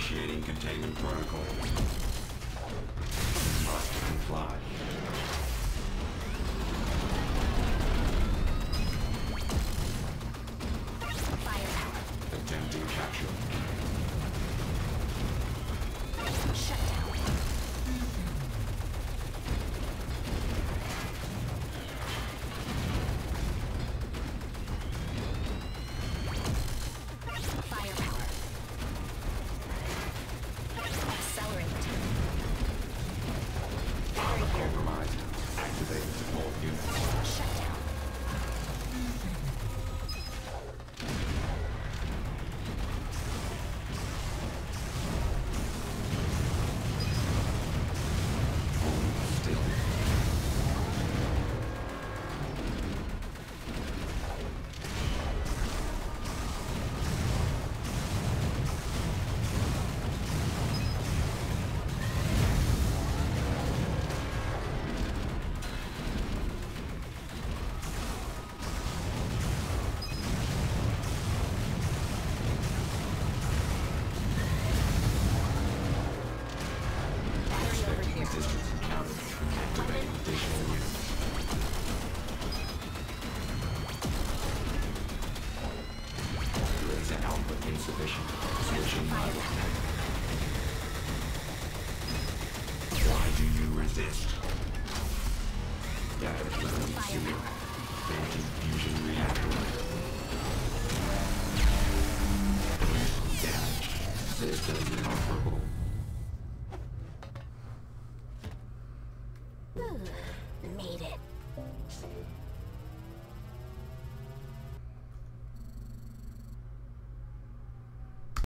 Initiating containment protocol. Must comply. Damage. Level